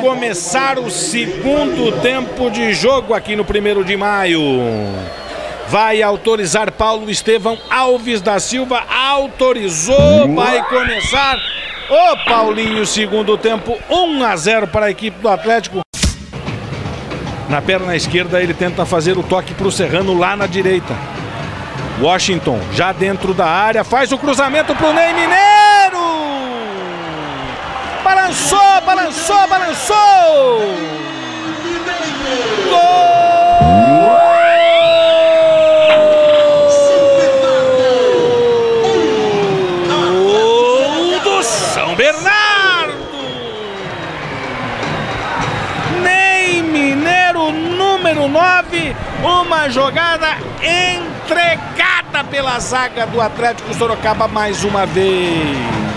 Começar o segundo tempo de jogo aqui no primeiro de maio. Vai autorizar Paulo Estevão Alves da Silva. Autorizou, vai começar. Ô Paulinho, segundo tempo, 1 a 0 para a equipe do Atlético. Na perna esquerda ele tenta fazer o toque para o Serrano lá na direita. Washington já dentro da área, faz o cruzamento para o Ney Mineiro. Balançou, balançou, balançou. Gol do São Bernardo. Ney Mineiro, número 9. Uma jogada entregada pela zaga do Atlético Sorocaba mais uma vez.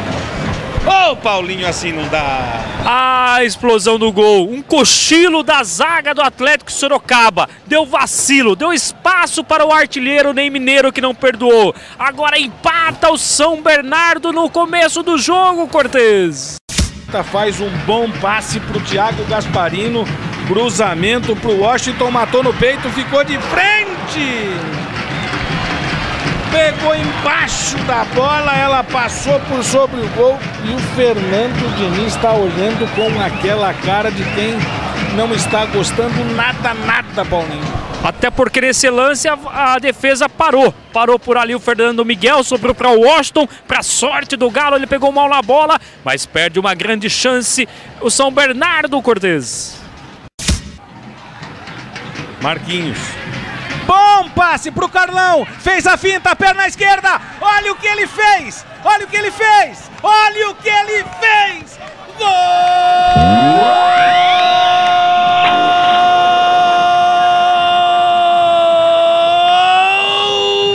Ô, oh, Paulinho, assim não dá. A explosão do gol. Um cochilo da zaga do Atlético Sorocaba. Deu vacilo, deu espaço para o artilheiro Ney Mineiro que não perdoou. Agora empata o São Bernardo no começo do jogo, Cortez. Faz um bom passe para o Thiago Gasparino. Cruzamento para o Washington, matou no peito, ficou de frente pegou embaixo da bola, ela passou por sobre o gol e o Fernando Diniz está olhando com aquela cara de quem não está gostando nada, nada, Paulinho. Até porque nesse lance a, a, defesa parou. Parou por ali o Fernando Miguel, sobrou para o Washington. Para sorte do Galo, ele pegou mal na bola, mas perde uma grande chance o São Bernardo Cortez. Marquinhos Bom passe pro Carlão. Fez a finta, perna esquerda. Olha o que ele fez. Olha o que ele fez. Olha o que ele fez. Gol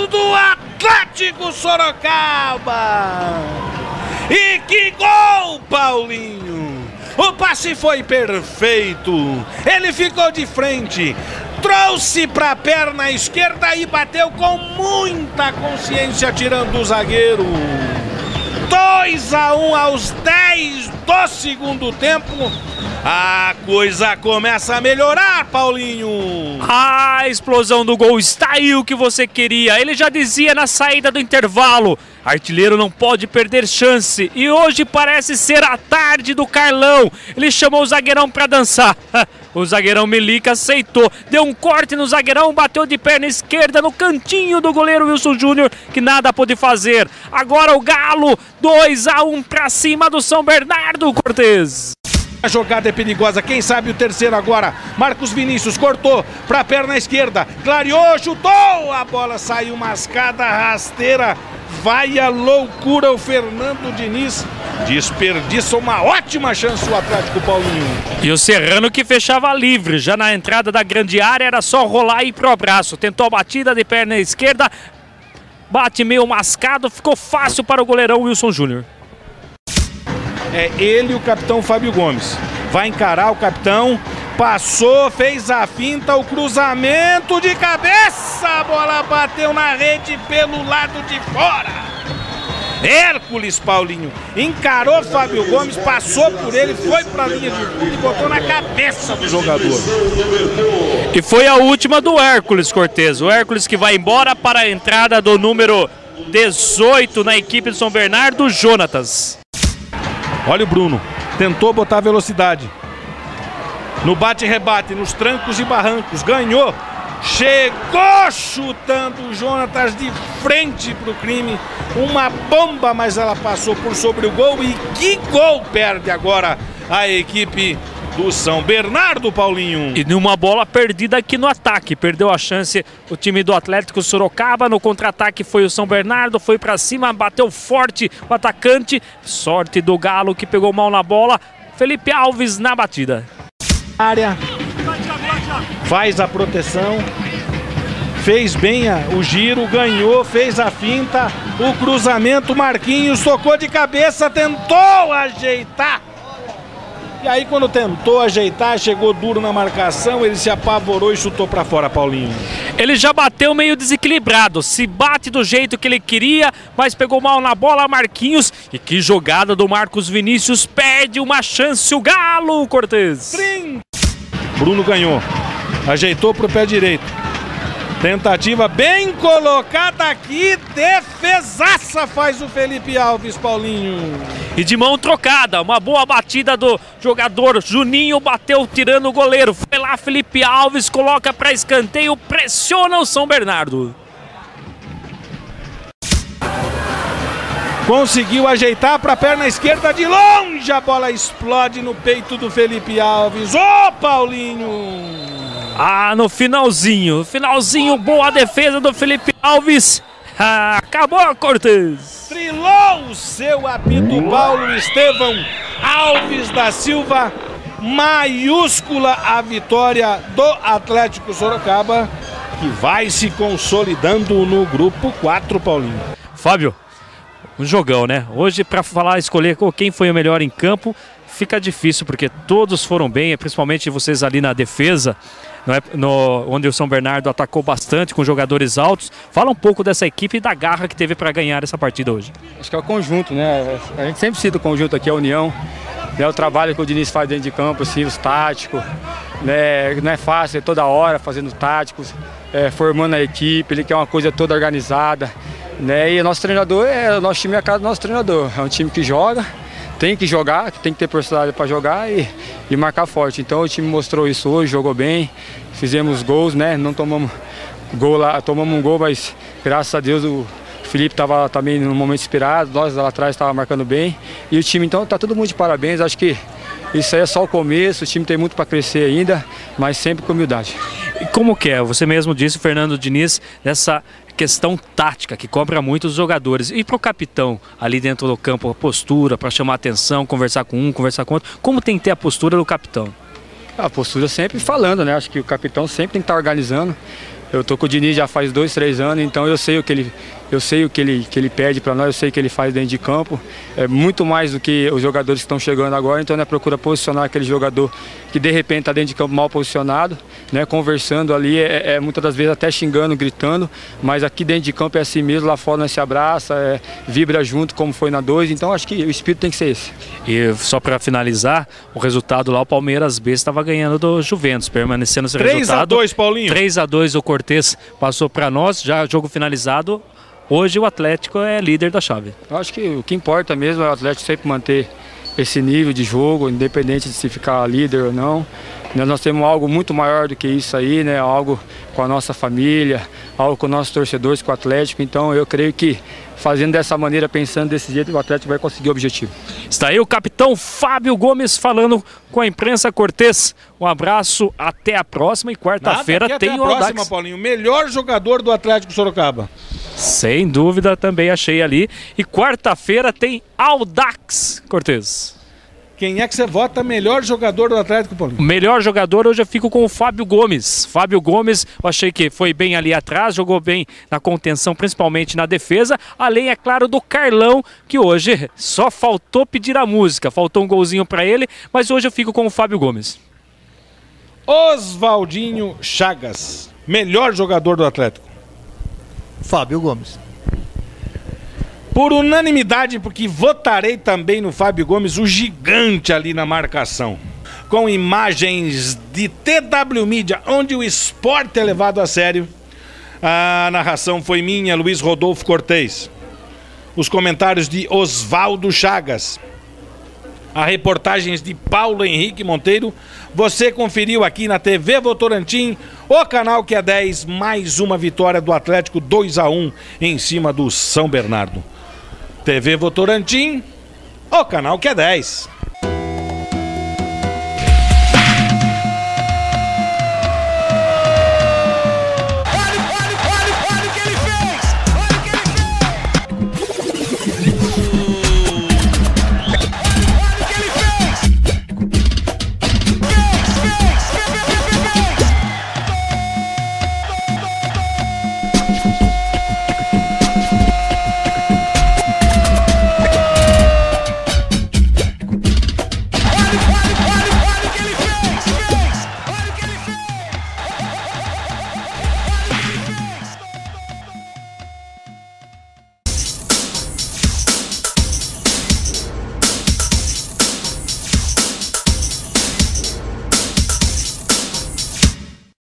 do Atlético Sorocaba. E que gol, Paulinho! O passe foi perfeito. Ele ficou de frente trouxe para a perna esquerda e bateu com muita consciência, tirando o zagueiro. 2 a 1 um aos 10 do segundo tempo. A coisa começa a melhorar, Paulinho. A explosão do gol está aí o que você queria. Ele já dizia na saída do intervalo: artilheiro não pode perder chance. E hoje parece ser a tarde do Carlão. Ele chamou o zagueirão para dançar. O zagueirão Melica aceitou, deu um corte no zagueirão, bateu de perna esquerda no cantinho do goleiro Wilson Júnior, que nada pôde fazer. Agora o Galo, 2 a 1 para cima do São Bernardo Cortez. A jogada é perigosa, quem sabe o terceiro agora. Marcos Vinícius cortou para a perna esquerda, clareou, chutou, a bola saiu mascada, rasteira. Vai a loucura o Fernando Diniz. Desperdiça uma ótima chance o Atlético Paulinho. E o Serrano que fechava livre, já na entrada da grande área era só rolar e ir pro abraço. Tentou a batida de perna esquerda, bate meio mascado, ficou fácil para o goleirão Wilson Júnior é ele e o capitão Fábio Gomes. Vai encarar o capitão, passou, fez a finta, o cruzamento de cabeça, a bola bateu na rede pelo lado de fora. Hércules Paulinho encarou Fábio Gomes, passou por ele, foi para a linha de fundo e botou na cabeça do jogador. E foi a última do Hércules Cortez. O Hércules que vai embora para a entrada do número 18 na equipe de São Bernardo, Jonatas. Olha o Bruno, tentou botar velocidade. No bate-rebate, nos trancos e barrancos, ganhou. Chegou chutando o Jonatas de frente para o crime. Uma bomba, mas ela passou por sobre o gol. E que gol perde agora a equipe do São Bernardo, Paulinho. E numa bola perdida aqui no ataque. Perdeu a chance o time do Atlético Sorocaba. No contra-ataque foi o São Bernardo, foi para cima, bateu forte o atacante. Sorte do Galo que pegou mal na bola. Felipe Alves na batida. Área. Faz a proteção. Fez bem o giro, ganhou, fez a finta, o cruzamento, Marquinhos tocou de cabeça, tentou ajeitar E aí quando tentou ajeitar, chegou duro na marcação, ele se apavorou e chutou para fora, Paulinho. Ele já bateu meio desequilibrado, se bate do jeito que ele queria, mas pegou mal na bola Marquinhos. E que jogada do Marcos Vinícius, perde uma chance o Galo, Cortez. Bruno ganhou, ajeitou pro pé direito. Tentativa bem colocada aqui, defesaça faz o Felipe Alves, Paulinho. E de mão trocada, uma boa batida do jogador Juninho, bateu tirando o goleiro. Foi lá Felipe Alves, coloca para escanteio, pressiona o São Bernardo. Conseguiu ajeitar para a perna esquerda de longe, a bola explode no peito do Felipe Alves. Ô, oh, Paulinho! Ah, no finalzinho, finalzinho, boa defesa do Felipe Alves. Ah, acabou a Cortez. Trilou o seu apito Paulo Estevão Alves da Silva. Maiúscula a vitória do Atlético Sorocaba, que vai se consolidando no grupo 4, Paulinho. Fábio, um jogão, né? Hoje, para falar, escolher quem foi o melhor em campo, fica difícil, porque todos foram bem, principalmente vocês ali na defesa é, no, onde o São Bernardo atacou bastante com jogadores altos. Fala um pouco dessa equipe e da garra que teve para ganhar essa partida hoje. Acho que é o conjunto, né? A gente sempre cita o conjunto aqui, a união, né? o trabalho que o Diniz faz dentro de campo, assim, os táticos. Né? Não é fácil, é toda hora fazendo táticos, é, formando a equipe, ele quer uma coisa toda organizada. Né? E o nosso treinador, é, o nosso time é a casa do nosso treinador. É um time que joga, tem que jogar, tem que ter personalidade para jogar e, e marcar forte. Então o time mostrou isso hoje, jogou bem, fizemos gols, né? Não tomamos gol lá, tomamos um gol, mas graças a Deus o Felipe estava também no momento inspirado, nós lá atrás estava marcando bem. E o time então está todo mundo de parabéns, acho que isso aí é só o começo, o time tem muito para crescer ainda, mas sempre com humildade. E como que é? Você mesmo disse, Fernando Diniz, dessa questão tática que cobra muito os jogadores. E para o capitão ali dentro do campo, a postura para chamar atenção, conversar com um, conversar com outro. Como tem que ter a postura do capitão? A postura sempre falando, né? Acho que o capitão sempre tem que estar organizando. Eu tô com o Diniz já faz dois, três anos, então eu sei o que ele, eu sei o que ele, que ele pede para nós, eu sei o que ele faz dentro de campo. É muito mais do que os jogadores que estão chegando agora, então né, procura posicionar aquele jogador que de repente está dentro de campo mal posicionado, né, conversando ali, é, é, muitas das vezes até xingando, gritando, mas aqui dentro de campo é assim mesmo, lá fora nós se abraça, é, vibra junto como foi na 2, então acho que o espírito tem que ser esse. E só para finalizar, o resultado lá, o Palmeiras B estava ganhando do Juventus, permanecendo esse 3 resultado. 3 a 2 Paulinho. 3 a 2 o Cortez passou para nós, já jogo finalizado. Hoje o Atlético é líder da chave. Eu acho que o que importa mesmo é o Atlético sempre manter esse nível de jogo, independente de se ficar líder ou não. Né, nós temos algo muito maior do que isso aí, né? algo com a nossa família, algo com nossos torcedores, com o Atlético. Então eu creio que fazendo dessa maneira, pensando desse jeito, o Atlético vai conseguir o objetivo. Está aí o capitão Fábio Gomes falando com a imprensa Cortez. Um abraço, até a próxima e quarta-feira tem o Audax. próxima, Paulinho. Melhor jogador do Atlético Sorocaba. Sem dúvida, também achei ali. E quarta-feira tem Audax, Cortez. Quem é que você vota melhor jogador do Atlético, Paulinho? Melhor jogador hoje eu fico com o Fábio Gomes. Fábio Gomes, eu achei que foi bem ali atrás, jogou bem na contenção, principalmente na defesa. Além, é claro, do Carlão, que hoje só faltou pedir a música. Faltou um golzinho para ele, mas hoje eu fico com o Fábio Gomes. Oswaldinho Chagas, melhor jogador do Atlético. Fábio Gomes. Por unanimidade, porque votarei também no Fábio Gomes, o gigante ali na marcação. Com imagens de TW Mídia, onde o esporte é levado a sério. A narração foi minha, Luiz Rodolfo Cortez. Os comentários de Oswaldo Chagas. A reportagens de Paulo Henrique Monteiro. Você conferiu aqui na TV Votorantim, o canal que é 10, mais uma vitória do Atlético 2 a 1 em cima do São Bernardo. TV Votorantim, o canal que é 10. gotta get it.